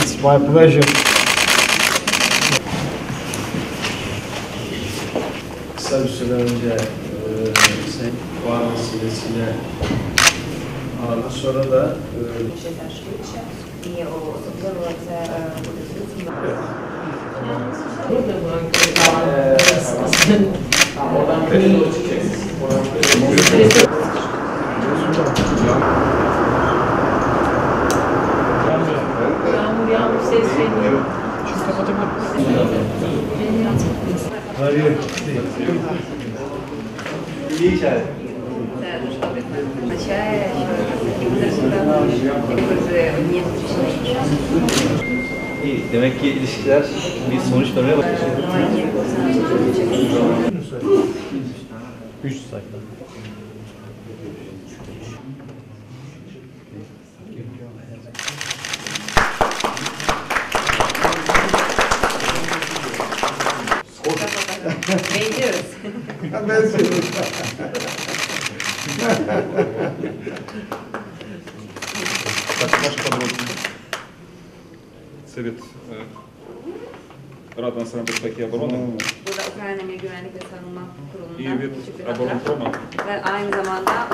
It's my pleasure. Kısa bir süre önce e, Sayın Kuan vesilesiyle ağırlık sonra da e, e Oradan peşin olacaksınız. Oradan peşin olacaksınız. ses veriyor. Означає, що результат дуже одні зустрічні. İyi. Demek ki ilişkiler bir sonuç vermeye başladı. Нормальні Üç sayfa. Bekliyoruz. Так, наш кадрон. Совет е, Ради національної безпеки і оборони Burada Ukrayna Milli Güvenlik ve Savunma і Kurulu'ndan від küçük bir fotoğraf. оборонпрома Ve aynı zamanda